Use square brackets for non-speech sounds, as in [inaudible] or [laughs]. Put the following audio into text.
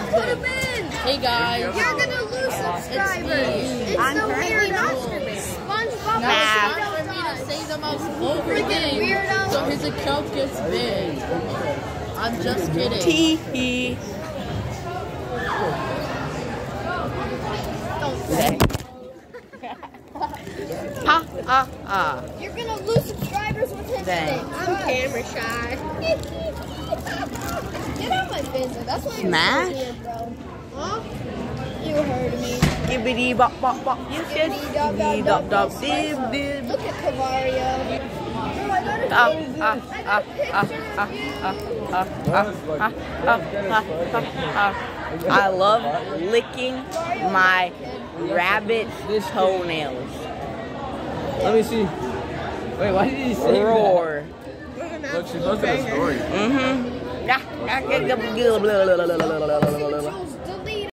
has put him in. Hey guys. You're gonna lose subscribers. me. It's I'm the currently weird masturbating. SpongeBob. Now Nah. it's time for me to say the most over thing weirdo. so his account gets big. I'm just kidding. Tee hee. Ha ha ha. You're gonna lose subscribers with him. Dang. I'm camera shy. [laughs] Smash? you're here, bro. Huh? You heard me. Gibbity bop bop bop. You should. Dee dop dop dib dib. Look at Cavario. Oh, I got a Ah picture. ah I ah ah ah ah ah ah ah ah ah ah. I love licking my rabbit toenails. Let me see. Wait, why did he say that? Roar. Look, she posted a story. Mm-hmm. Dah, dah, dah, dah, dah, dah, dah, dah, dah, dah, dah, dah, dah,